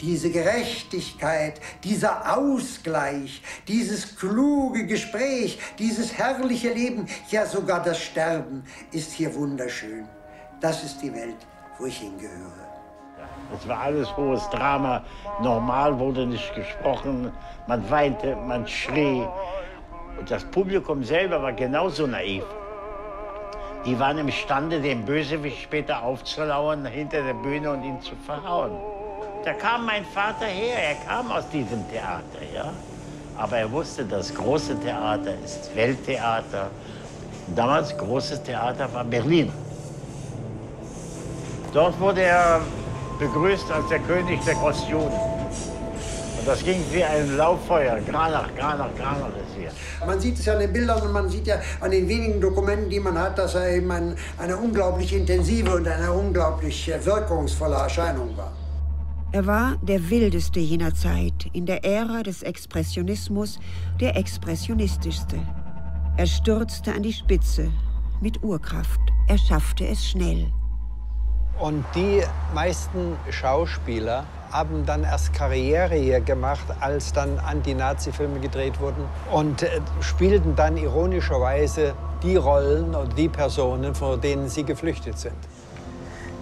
diese Gerechtigkeit, dieser Ausgleich, dieses kluge Gespräch, dieses herrliche Leben, ja sogar das Sterben ist hier wunderschön. Das ist die Welt, wo ich hingehöre. Es war alles hohes Drama. Normal wurde nicht gesprochen. Man weinte, man schrie. Und das Publikum selber war genauso naiv. Die waren imstande, den Bösewicht später aufzulauern hinter der Bühne und ihn zu verhauen. Da kam mein Vater her, er kam aus diesem Theater, ja. Aber er wusste, das große Theater ist Welttheater. Damals großes Theater war Berlin. Dort wurde er begrüßt als der König der. Und das ging wie ein Lauffeuer, Granach, Granach, Granach ist hier. Man sieht es ja an den Bildern und man sieht ja an den wenigen Dokumenten, die man hat, dass er eben ein, eine unglaublich intensive und eine unglaublich äh, wirkungsvolle Erscheinung war. Er war der wildeste jener Zeit, in der Ära des Expressionismus der expressionistischste. Er stürzte an die Spitze mit Urkraft. Er schaffte es schnell. Und die meisten Schauspieler haben dann erst Karriere hier gemacht, als dann Anti-Nazi-Filme gedreht wurden und äh, spielten dann ironischerweise die Rollen oder die Personen, vor denen sie geflüchtet sind.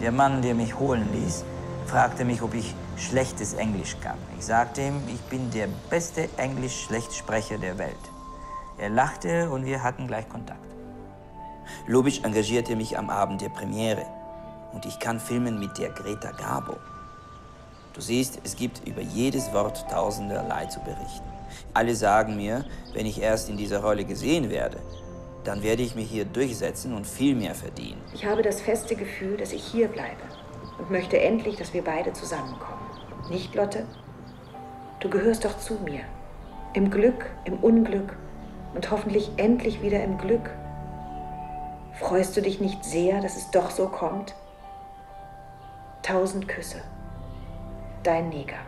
Der Mann, der mich holen ließ, fragte mich, ob ich schlechtes Englisch kann. Ich sagte ihm, ich bin der beste Englisch-Schlechtsprecher der Welt. Er lachte und wir hatten gleich Kontakt. Lubitsch engagierte mich am Abend der Premiere und ich kann filmen mit der Greta Garbo. Du siehst, es gibt über jedes Wort tausenderlei zu berichten. Alle sagen mir, wenn ich erst in dieser Rolle gesehen werde, dann werde ich mich hier durchsetzen und viel mehr verdienen. Ich habe das feste Gefühl, dass ich hier bleibe und möchte endlich, dass wir beide zusammenkommen. Nicht, Lotte? Du gehörst doch zu mir. Im Glück, im Unglück und hoffentlich endlich wieder im Glück. Freust du dich nicht sehr, dass es doch so kommt? Tausend Küsse. Dein Neger.